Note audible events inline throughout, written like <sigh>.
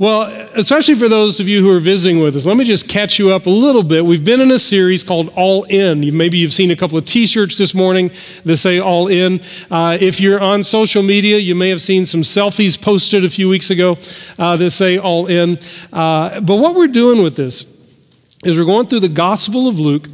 Well, especially for those of you who are visiting with us, let me just catch you up a little bit. We've been in a series called All In. Maybe you've seen a couple of t shirts this morning that say All In. Uh, if you're on social media, you may have seen some selfies posted a few weeks ago uh, that say All In. Uh, but what we're doing with this is we're going through the Gospel of Luke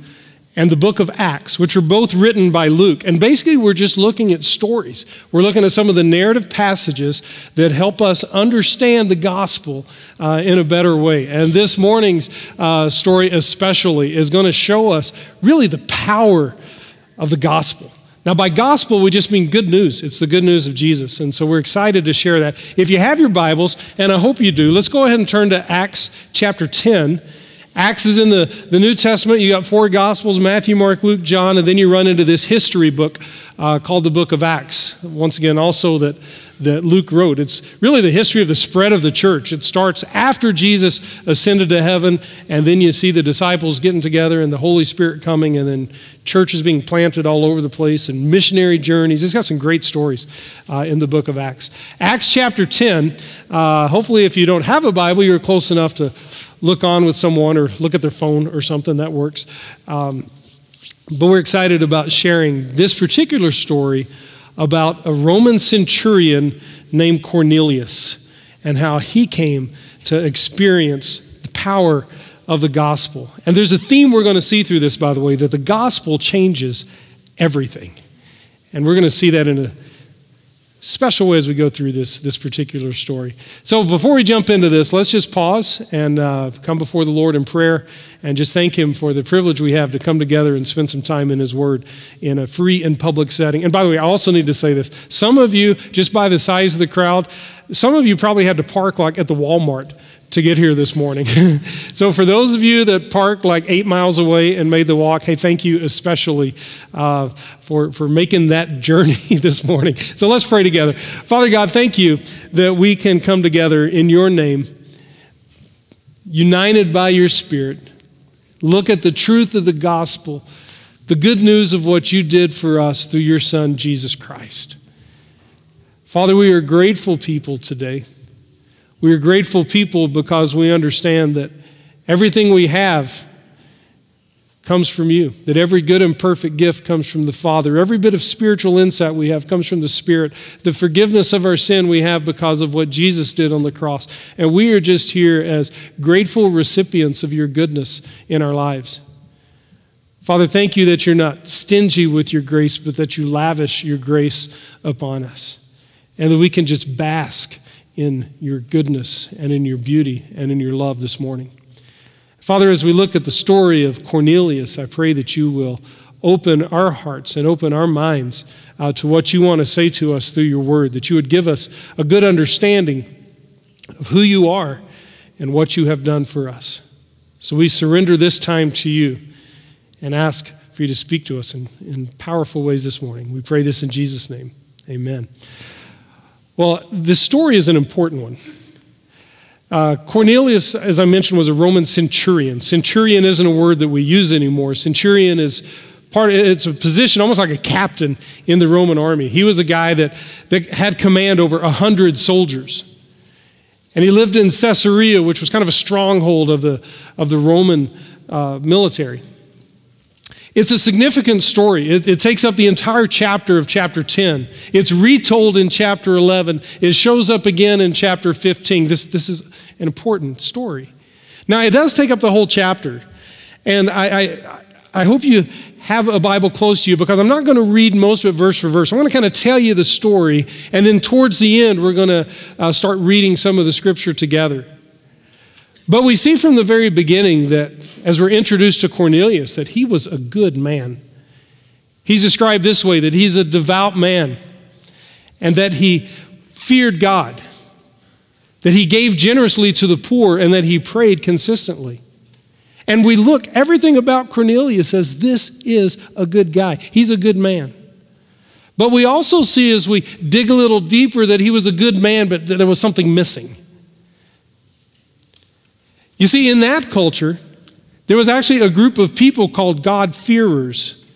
and the book of Acts, which are both written by Luke. And basically, we're just looking at stories. We're looking at some of the narrative passages that help us understand the gospel uh, in a better way. And this morning's uh, story, especially, is going to show us really the power of the gospel. Now, by gospel, we just mean good news. It's the good news of Jesus. And so we're excited to share that. If you have your Bibles, and I hope you do, let's go ahead and turn to Acts chapter 10. Acts is in the, the New Testament. You got four Gospels Matthew, Mark, Luke, John, and then you run into this history book uh, called the book of Acts. Once again, also that, that Luke wrote. It's really the history of the spread of the church. It starts after Jesus ascended to heaven, and then you see the disciples getting together and the Holy Spirit coming, and then churches being planted all over the place and missionary journeys. It's got some great stories uh, in the book of Acts. Acts chapter 10, uh, hopefully, if you don't have a Bible, you're close enough to look on with someone or look at their phone or something, that works. Um, but we're excited about sharing this particular story about a Roman centurion named Cornelius and how he came to experience the power of the gospel. And there's a theme we're going to see through this, by the way, that the gospel changes everything. And we're going to see that in a special way as we go through this, this particular story. So before we jump into this, let's just pause and uh, come before the Lord in prayer and just thank Him for the privilege we have to come together and spend some time in His Word in a free and public setting. And by the way, I also need to say this. Some of you, just by the size of the crowd, some of you probably had to park like at the Walmart to get here this morning. <laughs> so, for those of you that parked like eight miles away and made the walk, hey, thank you especially uh, for, for making that <laughs> journey this morning. So, let's pray together. Father God, thank you that we can come together in your name, united by your Spirit, look at the truth of the gospel, the good news of what you did for us through your Son, Jesus Christ. Father, we are grateful people today. We are grateful people because we understand that everything we have comes from you, that every good and perfect gift comes from the Father. Every bit of spiritual insight we have comes from the Spirit. The forgiveness of our sin we have because of what Jesus did on the cross. And we are just here as grateful recipients of your goodness in our lives. Father, thank you that you're not stingy with your grace, but that you lavish your grace upon us. And that we can just bask in your goodness and in your beauty and in your love this morning. Father, as we look at the story of Cornelius, I pray that you will open our hearts and open our minds uh, to what you want to say to us through your word, that you would give us a good understanding of who you are and what you have done for us. So we surrender this time to you and ask for you to speak to us in, in powerful ways this morning. We pray this in Jesus' name. Amen. Well, this story is an important one. Uh, Cornelius, as I mentioned, was a Roman centurion. Centurion isn't a word that we use anymore. Centurion is part, it's a position almost like a captain in the Roman army. He was a guy that, that had command over 100 soldiers. And he lived in Caesarea, which was kind of a stronghold of the, of the Roman uh, military. It's a significant story. It, it, takes up the entire chapter of chapter 10. It's retold in chapter 11. It shows up again in chapter 15. This, this is an important story. Now, it does take up the whole chapter. And I, I, I hope you have a Bible close to you because I'm not going to read most of it verse for verse. I'm going to kind of tell you the story. And then towards the end, we're going to uh, start reading some of the scripture together. But we see from the very beginning that as we're introduced to Cornelius, that he was a good man. He's described this way that he's a devout man and that he feared God, that he gave generously to the poor, and that he prayed consistently. And we look, everything about Cornelius says this is a good guy. He's a good man. But we also see as we dig a little deeper that he was a good man, but there was something missing. You see, in that culture, there was actually a group of people called God-fearers,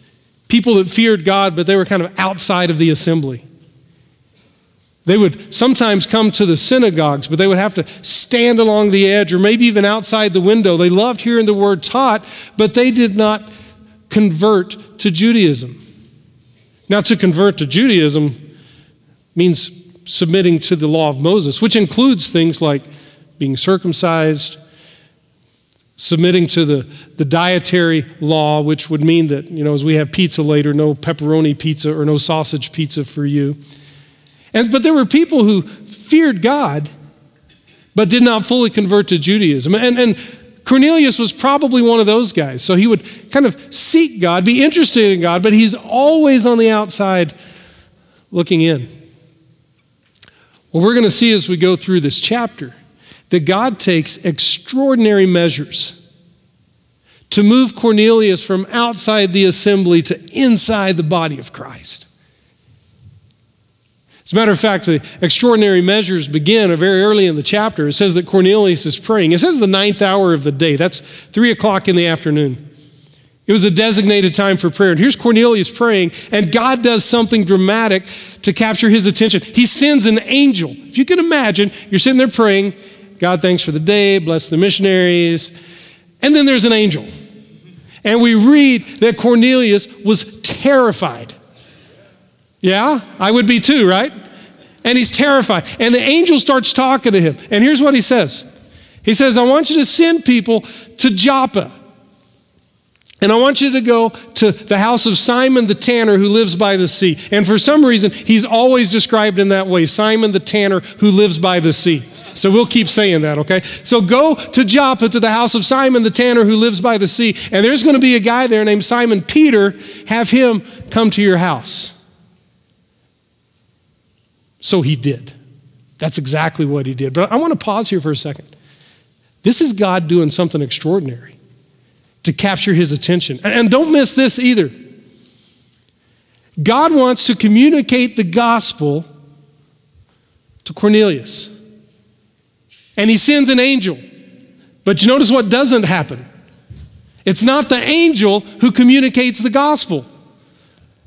people that feared God, but they were kind of outside of the assembly. They would sometimes come to the synagogues, but they would have to stand along the edge or maybe even outside the window. They loved hearing the word taught, but they did not convert to Judaism. Now, to convert to Judaism means submitting to the law of Moses, which includes things like being circumcised, submitting to the, the dietary law, which would mean that, you know, as we have pizza later, no pepperoni pizza or no sausage pizza for you. And, but there were people who feared God, but did not fully convert to Judaism. And, and Cornelius was probably one of those guys. So he would kind of seek God, be interested in God, but he's always on the outside looking in. What we're going to see as we go through this chapter that God takes extraordinary measures to move Cornelius from outside the assembly to inside the body of Christ. As a matter of fact, the extraordinary measures begin very early in the chapter. It says that Cornelius is praying. It says the ninth hour of the day. That's three o'clock in the afternoon. It was a designated time for prayer. And here's Cornelius praying, and God does something dramatic to capture his attention. He sends an angel. If you can imagine, you're sitting there praying, God, thanks for the day, bless the missionaries. And then there's an angel. And we read that Cornelius was terrified. Yeah, I would be too, right? And he's terrified. And the angel starts talking to him. And here's what he says He says, I want you to send people to Joppa. And I want you to go to the house of Simon the tanner who lives by the sea. And for some reason, he's always described in that way Simon the tanner who lives by the sea. So we'll keep saying that, okay? So go to Joppa to the house of Simon the tanner who lives by the sea. And there's going to be a guy there named Simon Peter. Have him come to your house. So he did. That's exactly what he did. But I want to pause here for a second. This is God doing something extraordinary to capture his attention. And don't miss this either. God wants to communicate the gospel to Cornelius. And he sends an angel. But you notice what doesn't happen. It's not the angel who communicates the gospel.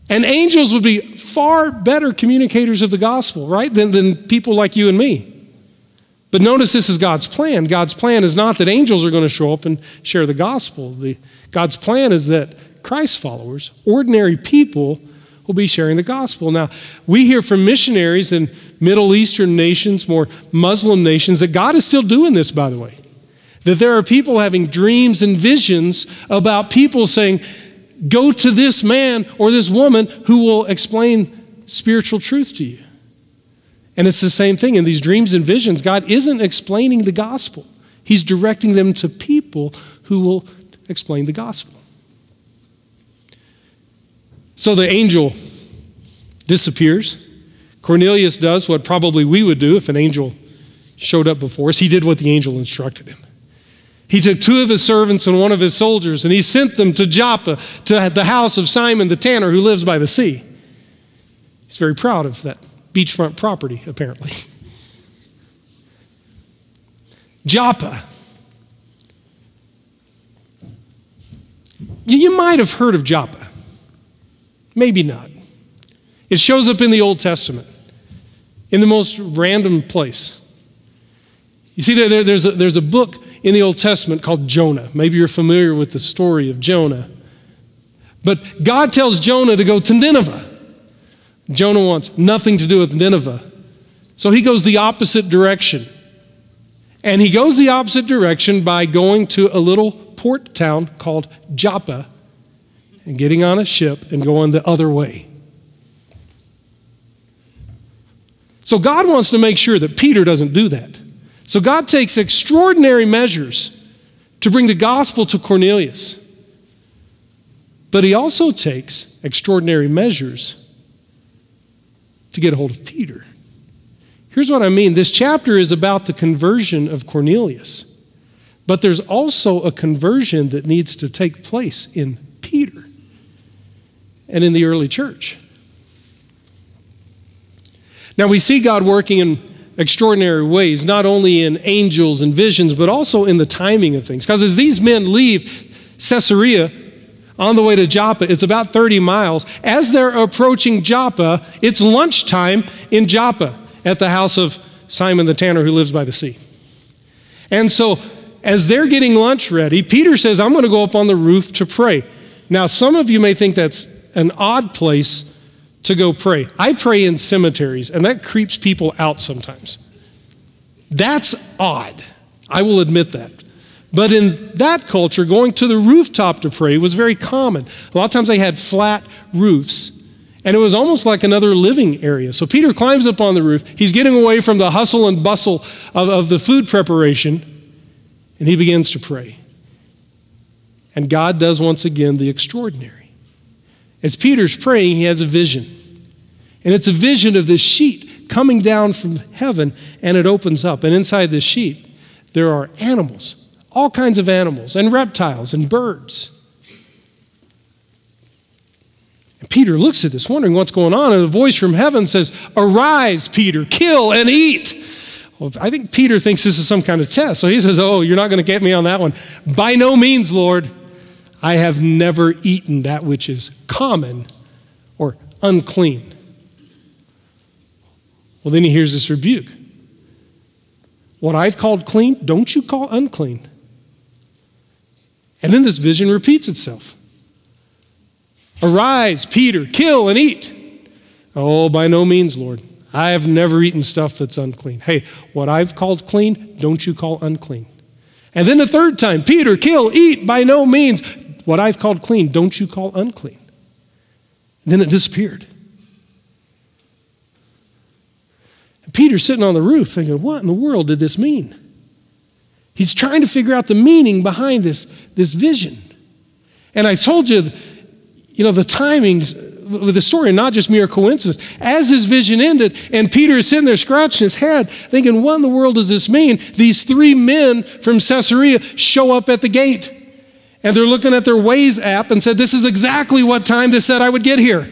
And angels would be far better communicators of the gospel, right, than, than people like you and me. But notice this is God's plan. God's plan is not that angels are going to show up and share the gospel. The, God's plan is that Christ followers, ordinary people, will be sharing the gospel. Now, we hear from missionaries in Middle Eastern nations, more Muslim nations, that God is still doing this, by the way. That there are people having dreams and visions about people saying, Go to this man or this woman who will explain spiritual truth to you. And it's the same thing in these dreams and visions. God isn't explaining the gospel, He's directing them to people who will explain the gospel. So the angel disappears. Cornelius does what probably we would do if an angel showed up before us. He did what the angel instructed him. He took two of his servants and one of his soldiers, and he sent them to Joppa, to the house of Simon the tanner who lives by the sea. He's very proud of that beachfront property, apparently. Joppa. You, might have heard of Joppa. Maybe not. It shows up in the Old Testament in the most random place. You see, there, there's, a, there's a book in the Old Testament called Jonah. Maybe you're familiar with the story of Jonah. But God tells Jonah to go to Nineveh. Jonah wants nothing to do with Nineveh. So he goes the opposite direction. And he goes the opposite direction by going to a little port town called Joppa and getting on a ship and going the other way. So God wants to make sure that Peter doesn't do that. So God takes extraordinary measures to bring the gospel to Cornelius. But he also takes extraordinary measures to get a hold of Peter. Here's what I mean this chapter is about the conversion of Cornelius, but there's also a conversion that needs to take place in Peter and in the early church. Now we see God working in extraordinary ways, not only in angels and visions, but also in the timing of things. Because as these men leave Caesarea on the way to Joppa, it's about 30 miles. As they're approaching Joppa, it's lunchtime in Joppa. at the house of Simon the tanner who lives by the sea. And so, as they're getting lunch ready, Peter says, I'm going to go up on the roof to pray. Now, some of you may think that's an odd place to go pray. I pray in cemeteries, and that creeps people out sometimes. That's odd. I will admit that. But in that culture, going to the rooftop to pray was very common. A lot of times they had flat roofs, and it was almost like another living area. So Peter climbs up on the roof. He's getting away from the hustle and bustle of, of the food preparation, and he begins to pray. And God does once again the extraordinary. As Peter's praying, he has a vision. And it's a vision of this sheet coming down from heaven, and it opens up. And inside this sheet, there are animals, all kinds of animals, and reptiles, and birds. And Peter looks at this, wondering what's going on, and a voice from heaven says, Arise, Peter, kill and eat. Well, I think Peter thinks this is some kind of test. So he says, Oh, you're not going to get me on that one. By no means, Lord. I have never eaten that which is common or unclean. Well, then he hears this rebuke. What I've called clean, don't you call unclean. And then this vision repeats itself. Arise, Peter, kill and eat. Oh, by no means, Lord. I have never eaten stuff that's unclean. Hey, what I've called clean, don't you call unclean. And then the third time, Peter, kill, eat, by no means. What I've called clean, don't you call unclean. And then it disappeared. And Peter's sitting on the roof thinking, what in the world did this mean? He's trying to figure out the meaning behind this, this vision. And I told you, you know, the timings with the story, not just mere coincidence. As his vision ended, and Peter is sitting there scratching his head, thinking, what in the world does this mean? These three men from Caesarea show up at the gate. And they're looking at their Waze app and said, This is exactly what time they said I would get here.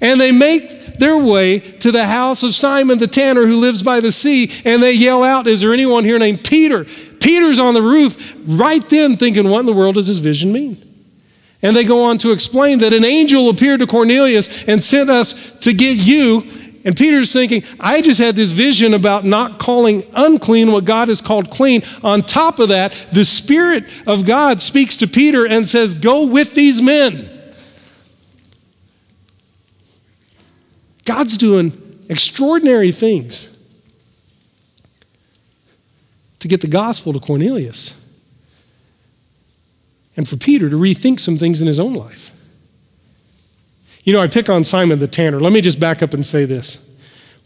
And they make their way to the house of Simon the tanner who lives by the sea, and they yell out, Is there anyone here named Peter? Peter's on the roof right then, thinking, What in the world does this vision mean? And they go on to explain that an angel appeared to Cornelius and sent us to get you. And Peter's thinking, I just had this vision about not calling unclean what God has called clean. On top of that, the Spirit of God speaks to Peter and says, Go with these men. God's doing extraordinary things to get the gospel to Cornelius and for Peter to rethink some things in his own life. You know, I pick on Simon the tanner. Let me just back up and say this.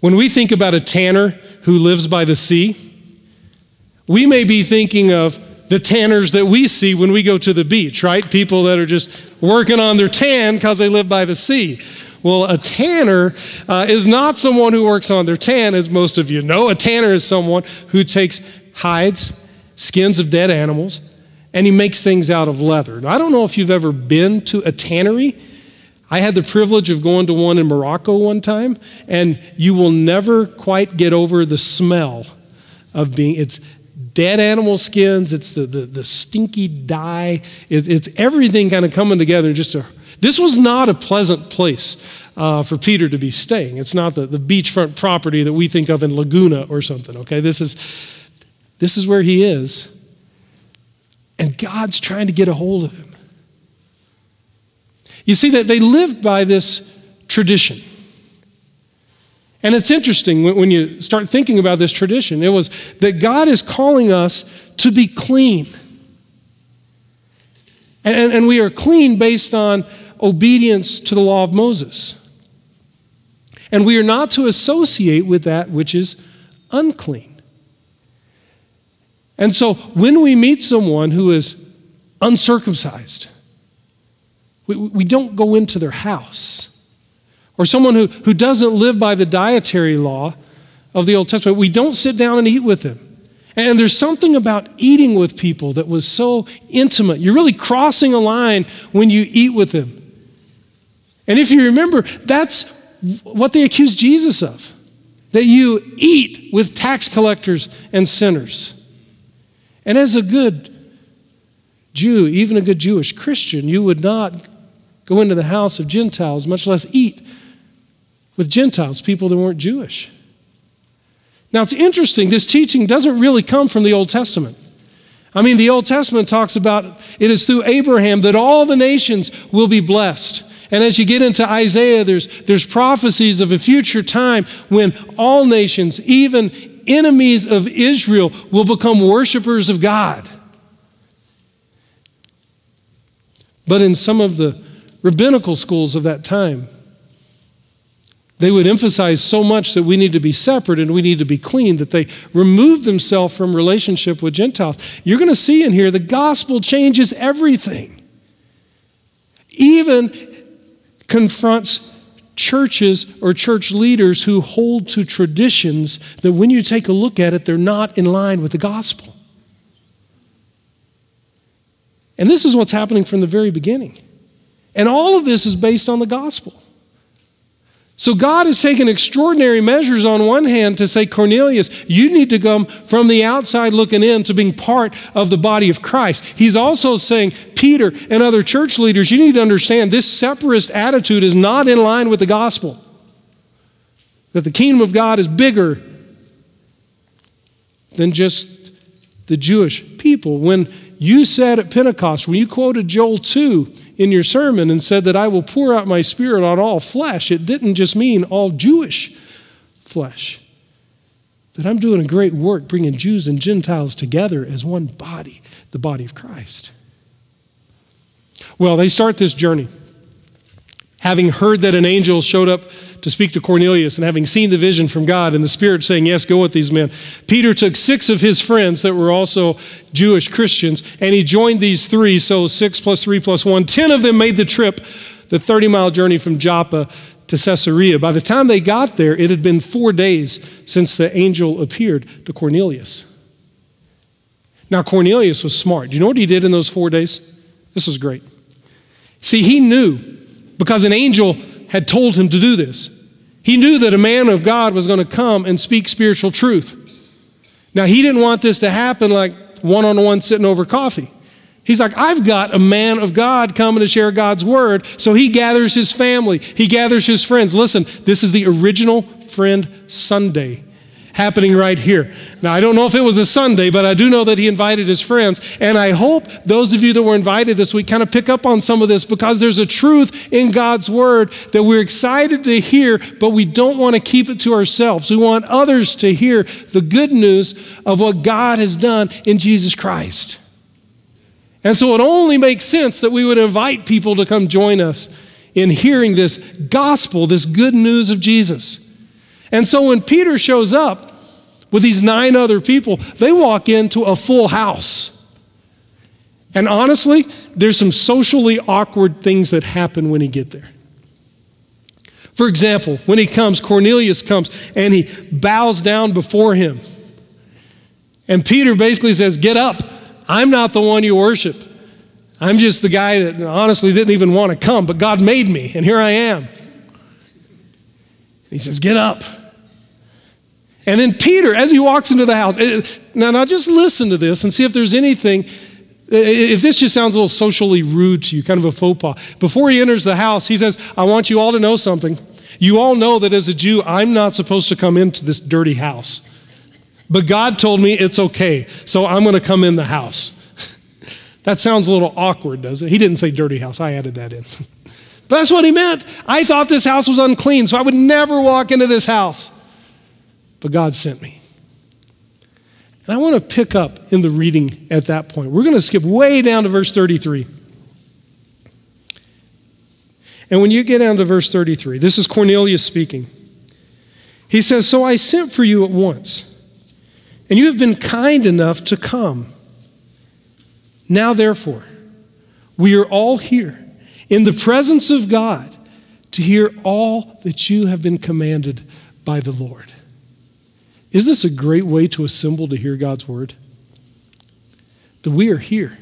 When we think about a tanner who lives by the sea, we may be thinking of the tanners that we see when we go to the beach, right? People that are just working on their tan because they live by the sea. Well, a tanner uh, is not someone who works on their tan, as most of you know. A tanner is someone who takes hides, skins of dead animals, and he makes things out of leather. Now, I don't know if you've ever been to a tannery. I had the privilege of going to one in Morocco one time, and you will never quite get over the smell of being, it's dead animal skins, it's the, the, the stinky dye, it, it's everything kind of coming together. Just a, this was not a pleasant place uh, for Peter to be staying. It's not the, the beachfront property that we think of in Laguna or something, okay? This is, this is where he is. And God's trying to get a hold of him. You see that they lived by this tradition. And it's interesting when you start thinking about this tradition. It was that God is calling us to be clean. And, and, we are clean based on obedience to the law of Moses. And we are not to associate with that which is unclean. And so when we meet someone who is uncircumcised, we, we don't go into their house. Or someone who, who doesn't live by the dietary law of the Old Testament, we don't sit down and eat with them. And there's something about eating with people that was so intimate. You're really crossing a line when you eat with them. And if you remember, that's what they accused Jesus of that you eat with tax collectors and sinners. And as a good Jew, even a good Jewish Christian, you would not go into the house of Gentiles, much less eat with Gentiles, people that weren't Jewish. Now it's interesting, this teaching doesn't really come from the Old Testament. I mean, the Old Testament talks about it is through Abraham that all the nations will be blessed. And as you get into Isaiah, there's, there's prophecies of a future time when all nations, even enemies of Israel, will become worshipers of God. But in some of the rabbinical schools of that time, they would emphasize so much that we need to be separate and we need to be clean that they removed themselves from relationship with Gentiles. You're going to see in here the gospel changes everything. Even confronts churches or church leaders who hold to traditions that when you take a look at it, they're not in line with the gospel. And this is what's happening from the very beginning. And all of this is based on the gospel. So God has taken extraordinary measures on one hand to say, Cornelius, you need to come from the outside looking in to being part of the body of Christ. He's also saying, Peter and other church leaders, you need to understand this separatist attitude is not in line with the gospel. That the kingdom of God is bigger than just the Jewish people. When you said at Pentecost, when you quoted Joel 2, in your sermon and said that I will pour out my spirit on all flesh, it didn't just mean all Jewish flesh. That I'm doing a great work bringing Jews and Gentiles together as one body, the body of Christ. Well, they start this journey. Having heard that an angel showed up to speak to Cornelius and having seen the vision from God and the Spirit saying, Yes, go with these men, Peter took six of his friends that were also Jewish Christians and he joined these three. So six plus three plus one, ten of them made the trip, the 30 mile journey from Joppa to Caesarea. By the time they got there, it had been four days since the angel appeared to Cornelius. Now, Cornelius was smart. Do you know what he did in those four days? This was great. See, he knew because an angel had told him to do this. He knew that a man of God was going to come and speak spiritual truth. Now, he didn't want this to happen like one on one sitting over coffee. He's like, I've got a man of God coming to share God's word. So he gathers his family, he gathers his friends. Listen, this is the original Friend Sunday happening right here. Now, I don't know if it was a Sunday, but I do know that he invited his friends. And I hope those of you that were invited this week kind of pick up on some of this because there's a truth in God's word that we're excited to hear, but we don't want to keep it to ourselves. We want others to hear the good news of what God has done in Jesus Christ. And so it only makes sense that we would invite people to come join us in hearing this gospel, this good news of Jesus. And so when Peter shows up with these nine other people, they walk into a full house. And honestly, there's some socially awkward things that happen when he get there. For example, when he comes, Cornelius comes and he bows down before him. And Peter basically says, Get up. I'm not the one you worship. I'm just the guy that honestly didn't even want to come, but God made me, and here I am. He says, Get up. And then Peter, as he walks into the house, eh, now, now just listen to this and see if there's anything, eh, eh, if this just sounds a little socially rude to you, kind of a faux pas. Before he enters the house, he says, I want you all to know something. You all know that as a Jew, I'm not supposed to come into this dirty house. But God told me it's okay, so I'm going to come in the house. <laughs> that sounds a little awkward, doesn't it? He didn't say dirty house, I added that in. <laughs> but that's what he meant. I thought this house was unclean, so I would never walk into this house but God sent me. And I want to pick up in the reading at that point. We're going to skip way down to verse 33. And when you get down to verse 33, this is Cornelius speaking. He says, So I sent for you at once, and you have been kind enough to come. Now, therefore, we are all here in the presence of God to hear all that you have been commanded by the Lord. Is this a great way to assemble to hear God's word? That we are here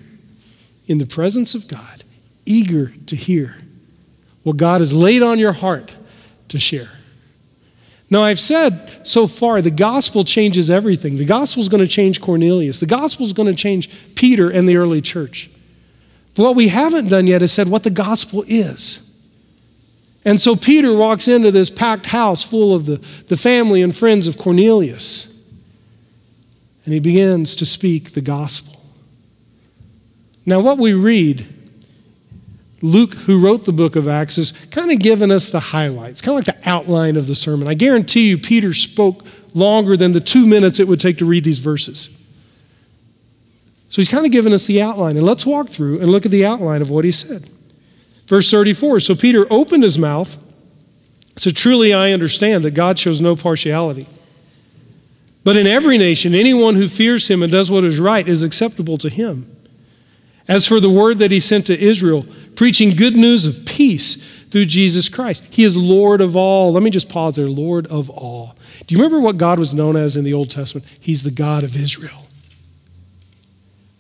in the presence of God, eager to hear what God has laid on your heart to share. Now, I've said so far the gospel changes everything. The gospel is going to change Cornelius, the gospel is going to change Peter and the early church. But what we haven't done yet is said what the gospel is. And so Peter walks into this packed house full of the, the family and friends of Cornelius. and he begins to speak the gospel. Now, what we read, Luke, who wrote the book of Acts, is kind of giving us the highlights, kind of like the outline of the sermon. I guarantee you, Peter spoke longer than the two minutes it would take to read these verses. So he's kind of giving us the outline. And let's walk through and look at the outline of what he said. Verse 34 So Peter opened his mouth. So truly I understand that God shows no partiality. But in every nation, anyone who fears him and does what is right is acceptable to him. As for the word that he sent to Israel, preaching good news of peace through Jesus Christ, he is Lord of all. Let me just pause there Lord of all. Do you remember what God was known as in the Old Testament? He's the God of Israel.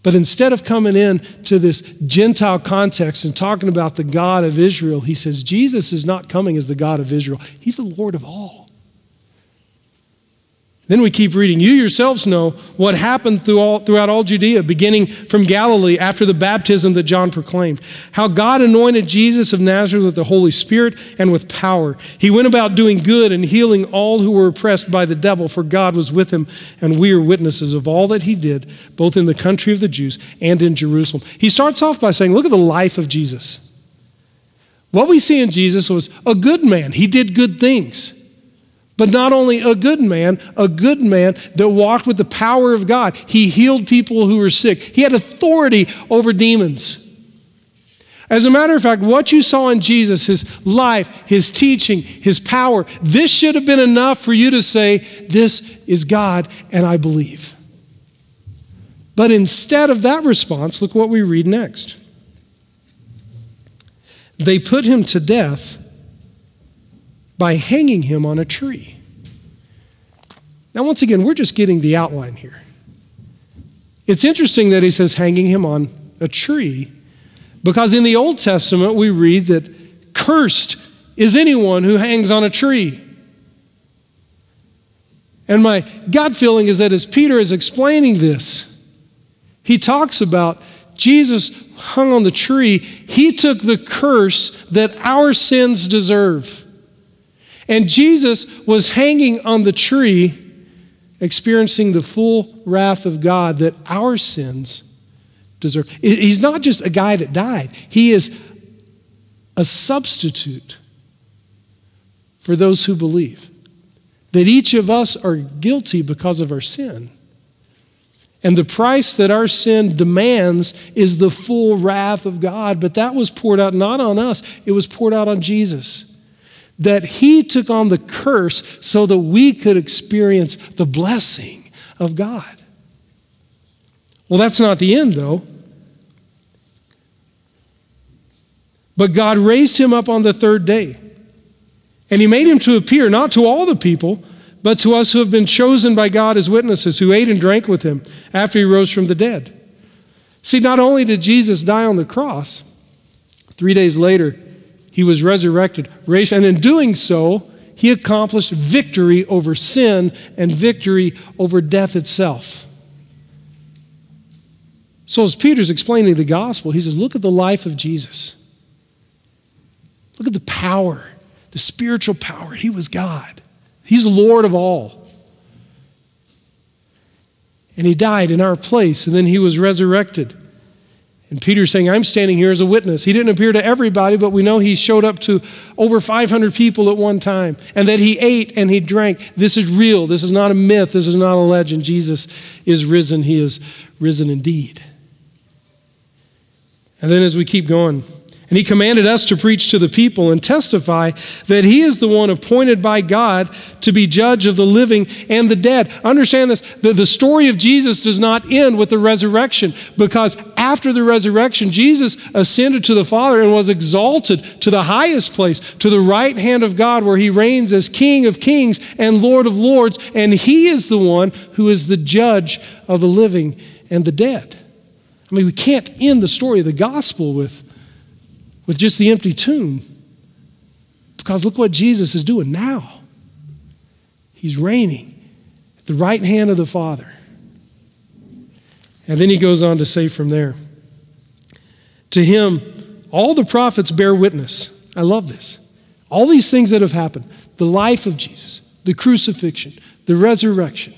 But instead of coming in to this Gentile context and talking about the God of Israel, he says Jesus is not coming as the God of Israel. He's the Lord of all. Then we keep reading. You yourselves know what happened through all, throughout all Judea, beginning from Galilee after the baptism that John proclaimed. How God anointed Jesus of Nazareth with the Holy Spirit and with power. He went about doing good and healing all who were oppressed by the devil, for God was with him, and we are witnesses of all that he did, both in the country of the Jews and in Jerusalem. He starts off by saying, Look at the life of Jesus. What we see in Jesus was a good man, he did good things. But not only a good man, a good man that walked with the power of God. He healed people who were sick, he had authority over demons. As a matter of fact, what you saw in Jesus, his life, his teaching, his power, this should have been enough for you to say, This is God, and I believe. But instead of that response, look what we read next. They put him to death by hanging him on a tree. Now, once again, we're just getting the outline here. It's interesting that he says hanging him on a tree, because in the Old Testament we read that cursed is anyone who hangs on a tree. And my gut feeling is that as Peter is explaining this, he talks about Jesus hung on the tree, he took the curse that our sins deserve. And Jesus was hanging on the tree, experiencing the full wrath of God that our sins deserve. He's not just a guy that died, he is a substitute for those who believe. That each of us are guilty because of our sin. And the price that our sin demands is the full wrath of God. But that was poured out not on us, it was poured out on Jesus that he took on the curse so that we could experience the blessing of God. Well, that's not the end, though. But God raised him up on the third day. And he made him to appear not to all the people, but to us who have been chosen by God as witnesses, who ate and drank with him after he rose from the dead. See, not only did Jesus die on the cross, three days later, he was resurrected, raised, and in doing so, he accomplished victory over sin and victory over death itself. So, as Peter's explaining the gospel, he says, Look at the life of Jesus. Look at the power, the spiritual power. He was God, He's Lord of all. And He died in our place, and then He was resurrected. And Peter's saying, I'm standing here as a witness. He didn't appear to everybody, but we know he showed up to over 500 people at one time and that he ate and he drank. This is real. This is not a myth. This is not a legend. Jesus is risen. He is risen indeed. And then as we keep going, and he commanded us to preach to the people and testify that he is the one appointed by God to be judge of the living and the dead. Understand this the, the story of Jesus does not end with the resurrection because after the resurrection, Jesus ascended to the Father and was exalted to the highest place, to the right hand of God, where he reigns as King of kings and Lord of lords. And he is the one who is the judge of the living and the dead. I mean, we can't end the story of the gospel with with just the empty tomb. Because look what Jesus is doing now. He's reigning at the right hand of the Father. And then he goes on to say from there To him, all the prophets bear witness. I love this. All these things that have happened the life of Jesus, the crucifixion, the resurrection,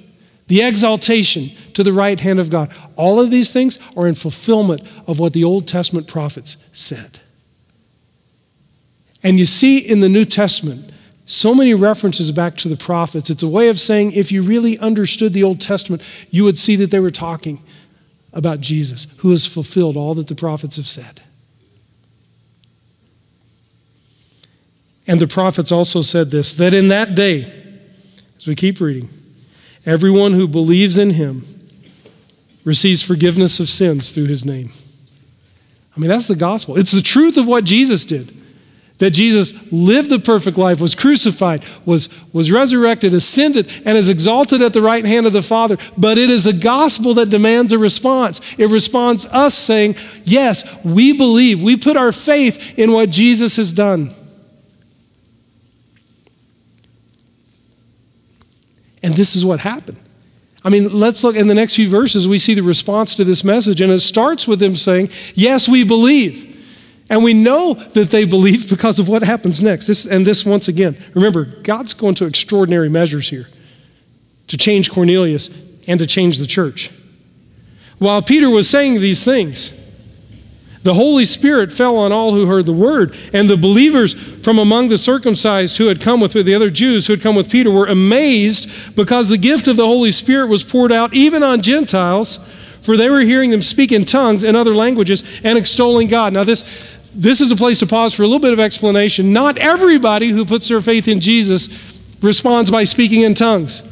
the exaltation to the right hand of God. All of these things are in fulfillment of what the Old Testament prophets said. And you see in the New Testament so many references back to the prophets. It's a way of saying if you really understood the Old Testament, you would see that they were talking about Jesus, who has fulfilled all that the prophets have said. And the prophets also said this that in that day, as we keep reading, everyone who believes in him receives forgiveness of sins through his name. I mean, that's the gospel. It's the truth of what Jesus did. That Jesus lived the perfect life, was crucified, was, was resurrected, ascended, and is exalted at the right hand of the Father. But it is a gospel that demands a response. It responds us saying, Yes, we believe. We put our faith in what Jesus has done. And this is what happened. I mean, let's look in the next few verses, we see the response to this message, and it starts with them saying, Yes, we believe. And we know that they believe because of what happens next. This, and this, once again, remember, God's going to extraordinary measures here to change Cornelius and to change the church. While Peter was saying these things, the Holy Spirit fell on all who heard the word, and the believers from among the circumcised who had come with the other Jews who had come with Peter were amazed because the gift of the Holy Spirit was poured out even on Gentiles, for they were hearing them speak in tongues and other languages and extolling God. Now, this, this is a place to pause for a little bit of explanation. Not everybody who puts their faith in Jesus responds by speaking in tongues.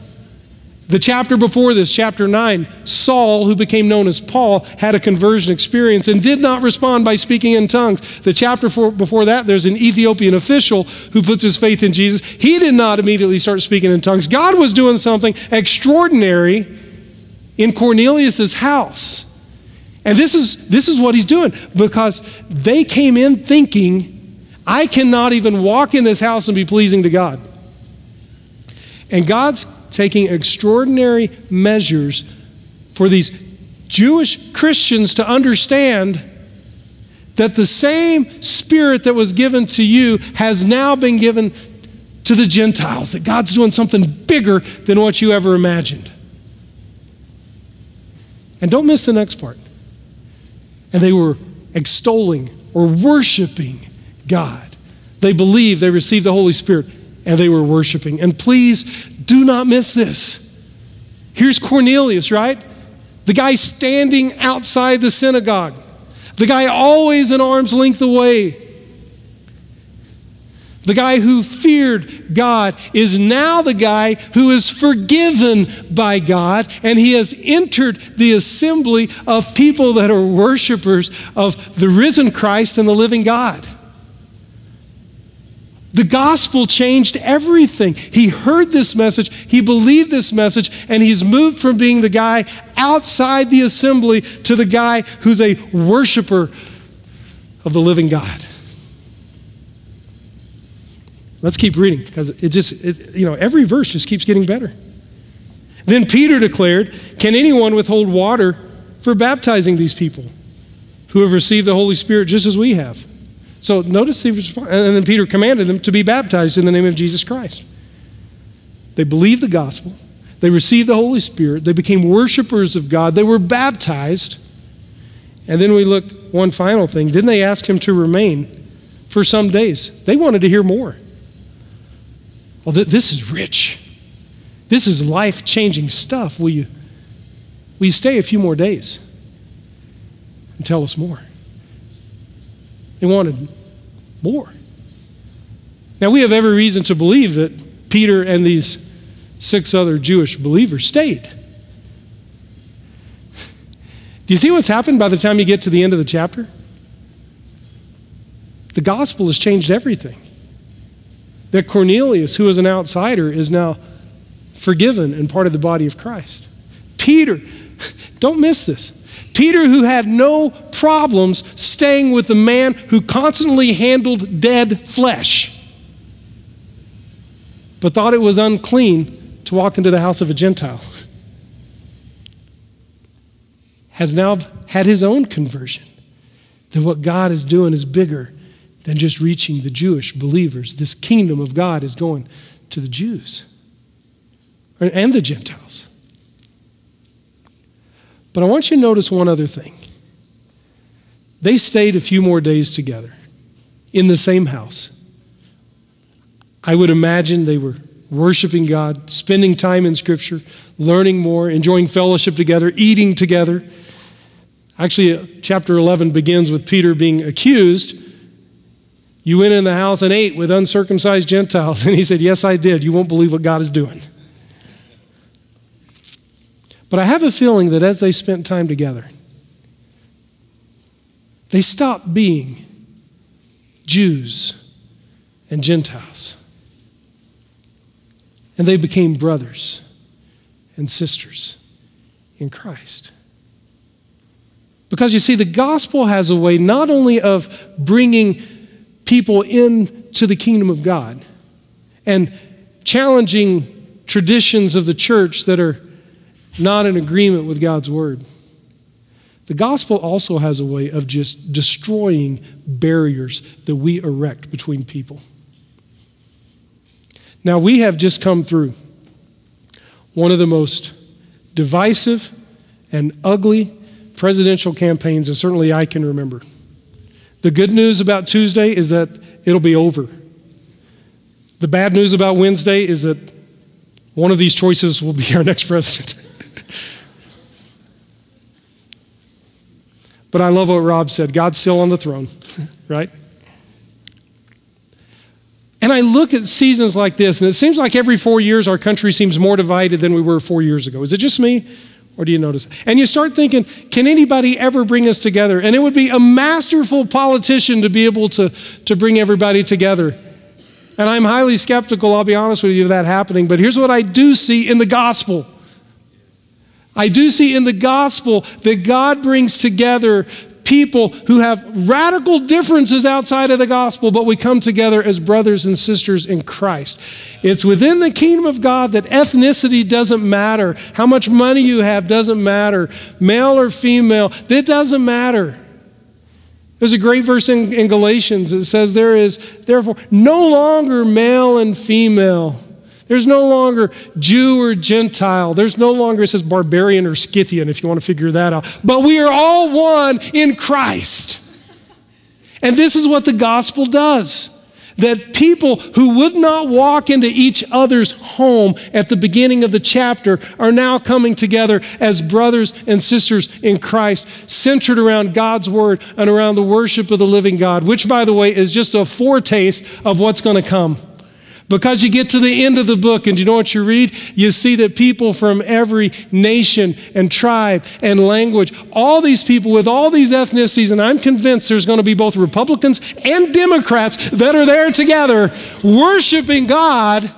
The chapter before this, chapter 9, Saul, who became known as Paul, had a conversion experience and did not respond by speaking in tongues. The chapter for, before that, there's an Ethiopian official who puts his faith in Jesus. He did not immediately start speaking in tongues. God was doing something extraordinary in Cornelius's house. And this is, this is what he's doing because they came in thinking, I cannot even walk in this house and be pleasing to God. And God's taking extraordinary measures for these Jewish Christians to understand that the same spirit that was given to you has now been given to the Gentiles, that God's doing something bigger than what you ever imagined. And don't miss the next part. And they were extolling or worshiping God. They believed, they received the Holy Spirit, and they were worshiping. And please do not miss this. Here's Cornelius, right? The guy standing outside the synagogue, the guy always an arm's length away. The guy who feared God is now the guy who is forgiven by God, and he has entered the assembly of people that are worshipers of the risen Christ and the living God. The gospel changed everything. He heard this message, he believed this message, and he's moved from being the guy outside the assembly to the guy who's a worshiper of the living God. Let's keep reading because it just, it, you know, every verse just keeps getting better. Then Peter declared, Can anyone withhold water for baptizing these people who have received the Holy Spirit just as we have? So notice the response. And then Peter commanded them to be baptized in the name of Jesus Christ. They believed the gospel, they received the Holy Spirit, they became worshipers of God, they were baptized. And then we look one final thing. Didn't they asked him to remain for some days? They wanted to hear more. Well, th- this is rich. This is life changing stuff. Will you, will you stay a few more days and tell us more? They wanted more. Now, we have every reason to believe that Peter and these six other Jewish believers stayed. Do you see what's happened by the time you get to the end of the chapter? The gospel has changed everything that Cornelius, who was an outsider, is now forgiven and part of the body of Christ. Peter, <laughs> don't miss this. Peter, who had no problems staying with the man who constantly handled dead flesh, but thought it was unclean to walk into the house of a Gentile, <laughs> has now had his own conversion. That what God is doing is bigger than just reaching the Jewish believers. This kingdom of God is going to the Jews and the Gentiles. But I want you to notice one other thing. They stayed a few more days together in the same house. I would imagine they were worshiping God, spending time in Scripture, learning more, enjoying fellowship together, eating together. Actually, uh, chapter 11 begins with Peter being accused. You went in the house and ate with uncircumcised Gentiles. <laughs> And he said, Yes, I did. You won't believe what God is doing. But I have a feeling that as they spent time together, they stopped being Jews and Gentiles. And they became brothers and sisters in Christ. Because you see, the gospel has a way not only of bringing people into the kingdom of God and challenging traditions of the church that are not in agreement with God's word. The gospel also has a way of just destroying barriers that we erect between people. Now, we have just come through one of the most divisive and ugly presidential campaigns, and certainly I can remember. The good news about Tuesday is that it'll be over. The bad news about Wednesday is that one of these choices will be <laughs> our next president. <laughs> but I love what Rob said God's still on the throne, <laughs> right? And I look at seasons like this, and it seems like every four years our country seems more divided than we were four years ago. Is it just me? Or do you notice? And you start thinking, can anybody ever bring us together? And it would be a masterful politician to be able to, to bring everybody together. And I'm highly skeptical, I'll be honest with you, of that happening. But here's what I do see in the gospel I do see in the gospel that God brings together people who have radical differences outside of the gospel, but we come together as brothers and sisters in Christ. It's within the kingdom of God that ethnicity doesn't matter. How much money you have doesn't matter. Male or female, that doesn't matter. There's a great verse in, in Galatians that says, There is therefore no longer male and female there's no longer Jew or Gentile. There's no longer, it says barbarian or Scythian, if you want to figure that out. But we are all one in Christ. And this is what the gospel does that people who would not walk into each other's home at the beginning of the chapter are now coming together as brothers and sisters in Christ, centered around God's word and around the worship of the living God, which, by the way, is just a foretaste of what's going to come. Because you get to the end of the book, and you know what you read? You see that people from every nation and tribe and language, all these people with all these ethnicities, and I'm convinced there's going to be both Republicans and Democrats that are there together worshiping God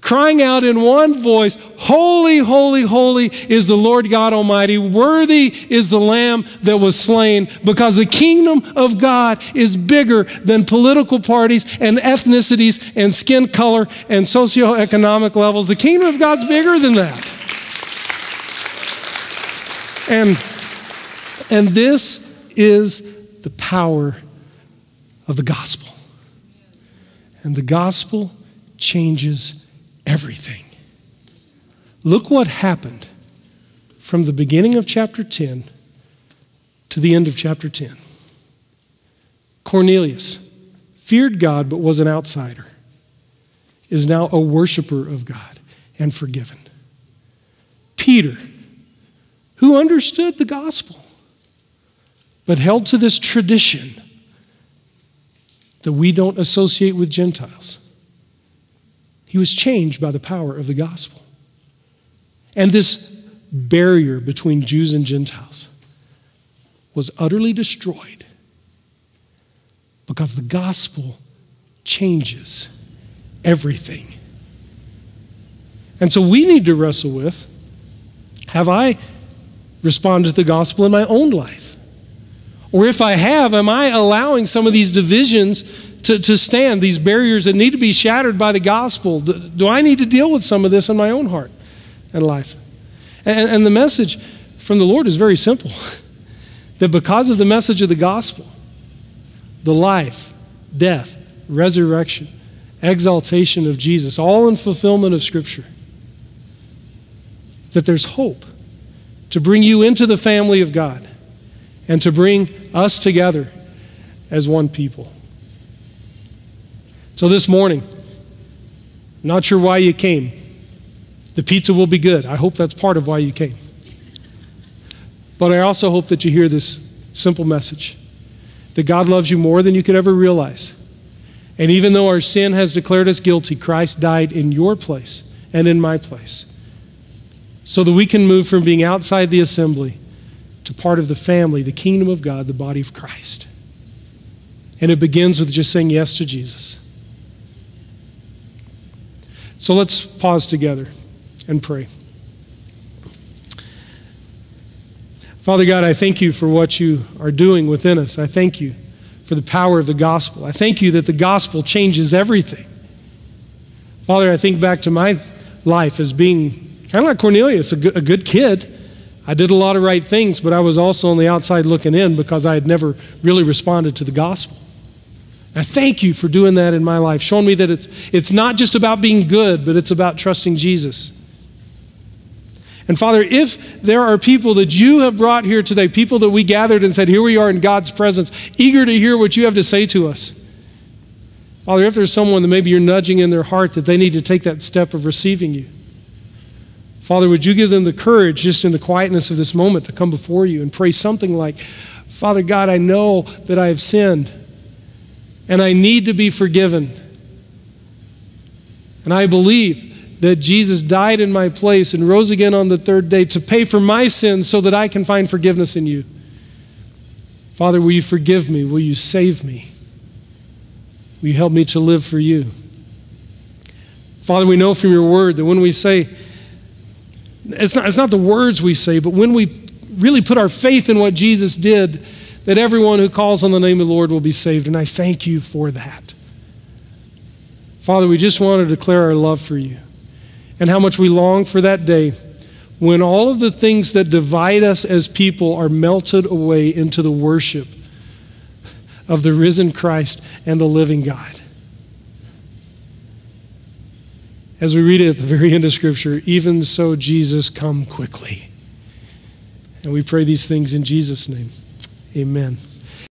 crying out in one voice, Holy, holy, holy is the Lord God Almighty. Worthy is the Lamb that was slain, because the kingdom of God is bigger than political parties and ethnicities and skin color and socioeconomic levels. The kingdom of God's bigger than that. And, and this is the power of the gospel. And the gospel changes everything. Look what happened from the beginning of chapter 10 to the end of chapter 10. Cornelius feared God but was an outsider, is now a worshiper of God and forgiven. Peter, who understood the gospel but held to this tradition that we don't associate with Gentiles he was changed by the power of the gospel. And this barrier between Jews and Gentiles was utterly destroyed because the gospel changes everything. And so we need to wrestle with have I responded to the gospel in my own life? Or if I have, am I allowing some of these divisions to, to stand, these barriers that need to be shattered by the gospel? Do, do I need to deal with some of this in my own heart and life? And, and the message from the Lord is very simple <laughs> that because of the message of the gospel, the life, death, resurrection, exaltation of Jesus, all in fulfillment of Scripture, that there's hope to bring you into the family of God and to bring us together as one people. So this morning, not sure why you came. The pizza will be good. I hope that's part of why you came. But I also hope that you hear this simple message that God loves you more than you could ever realize. And even though our sin has declared us guilty, Christ died in your place and in my place so that we can move from being outside the assembly to part of the family, the kingdom of God, the body of Christ. And it begins with just saying yes to Jesus. So let's pause together and pray. Father God, I thank you for what you are doing within us. I thank you for the power of the gospel. I thank you that the gospel changes everything. Father, I think back to my life as being kind of like Cornelius, a good, a good kid. I did a lot of right things, but I was also on the outside looking in because I had never really responded to the gospel. I thank you for doing that in my life, showing me that it's, it's not just about being good, but it's about trusting Jesus. And Father, if there are people that you have brought here today, people that we gathered and said, Here we are in God's presence, eager to hear what you have to say to us. Father, if there's someone that maybe you're nudging in their heart that they need to take that step of receiving you, Father, would you give them the courage just in the quietness of this moment to come before you and pray something like, Father God, I know that I have sinned and I need to be forgiven. And I believe that Jesus died in my place and rose again on the third day to pay for my sins so that I can find forgiveness in you. Father, will you forgive me? Will you save me? Will you help me to live for you? Father, we know from your word that when we say, it's not, it's not the words we say, but when we really put our faith in what Jesus did, that everyone who calls on the name of the Lord will be saved. And I thank you for that. Father, we just want to declare our love for you and how much we long for that day when all of the things that divide us as people are melted away into the worship of the risen Christ and the living God. As we read it at the very end of Scripture, even so, Jesus, come quickly. And we pray these things in Jesus' name. Amen.